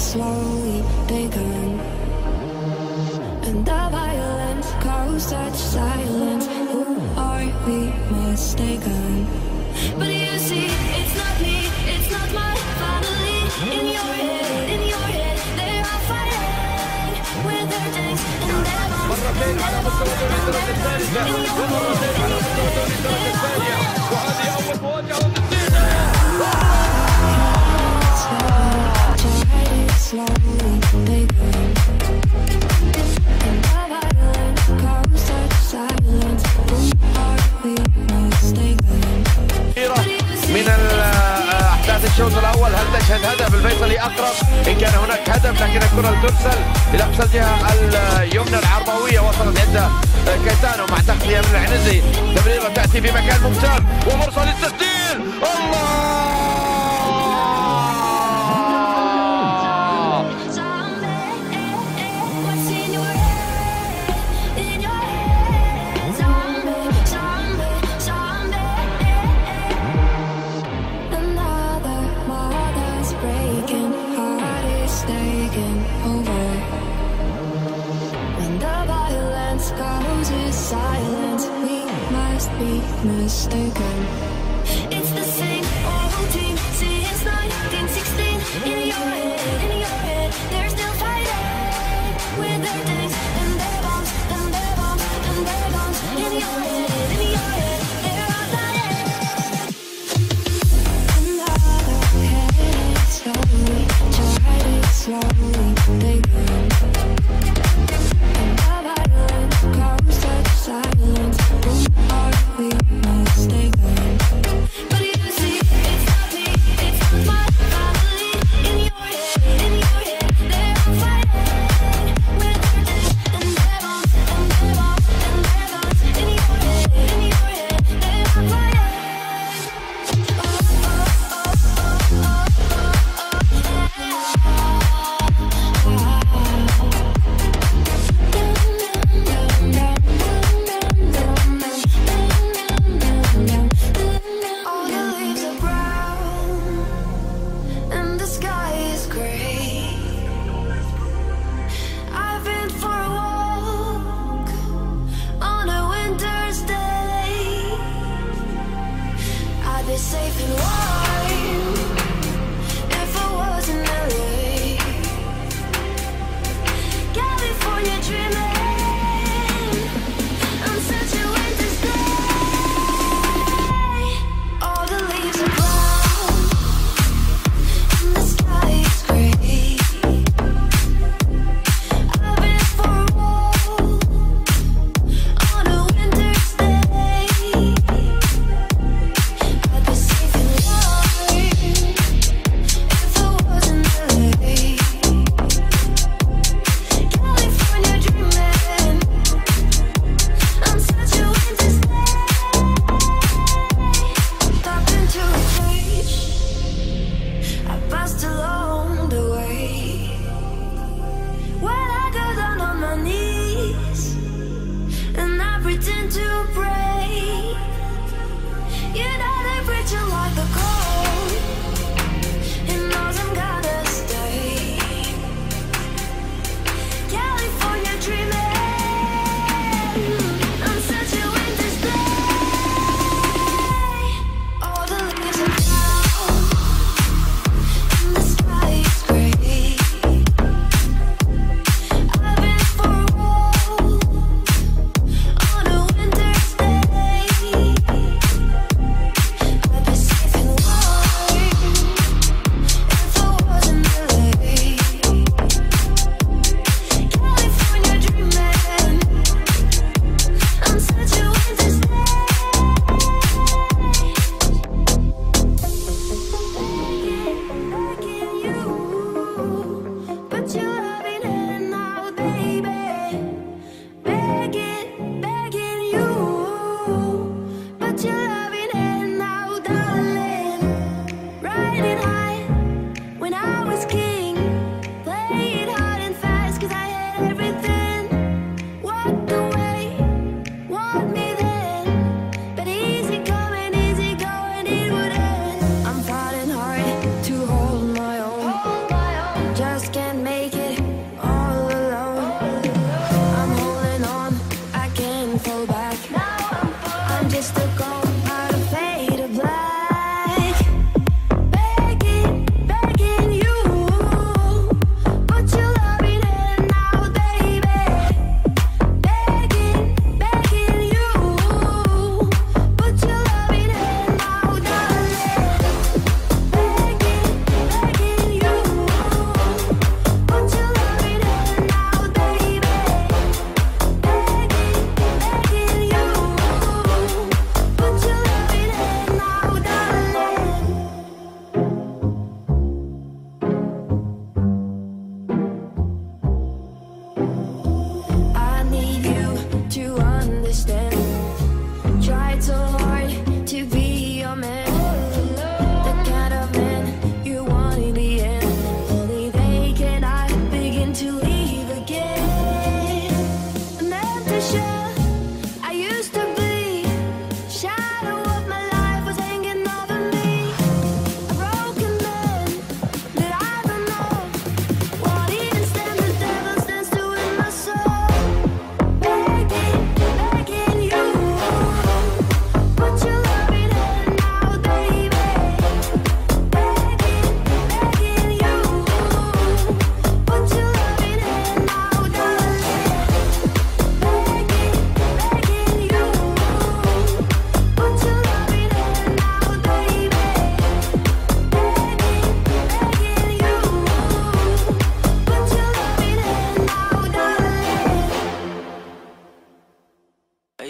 slowly begun And the violence caused such silence Who are we mistaken? But you see, it's not me, it's not my family In your head, in your head, they are fighting With their tanks and their bombs And their bombs, and their bombs من احداث الشوط الأول هل تشهد هدف الفيصلي أقرب؟ إن كان هناك هدف لكن الكرة ترسل إلى الجهة اليمنى العربويه وصلت عند كيتانو مع تغطيه من العنزي. تمريرة تأتي في مكان ممتاز وفرصة للتسجيل. الله! They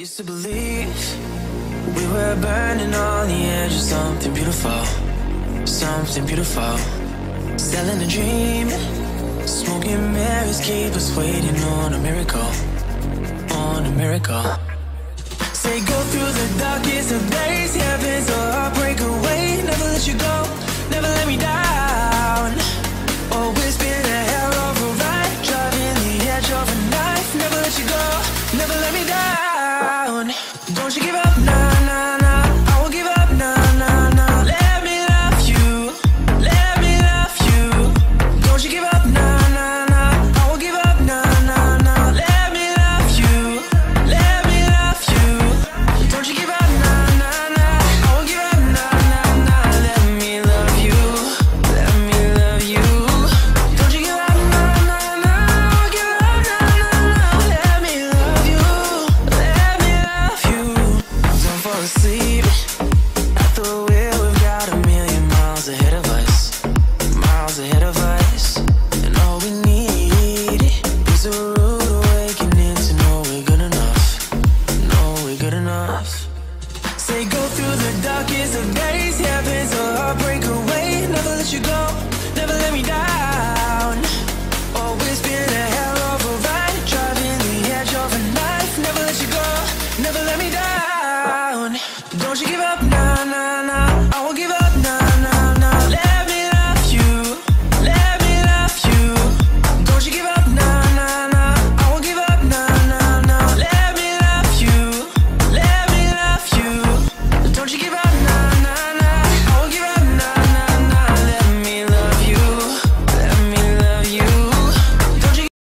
used to believe we were burning on the edge of something beautiful, something beautiful. Selling a dream, smoking mirrors keep us waiting on a miracle, on a miracle. Say go through the darkest of days, heavens or I'll break away, never let you go. love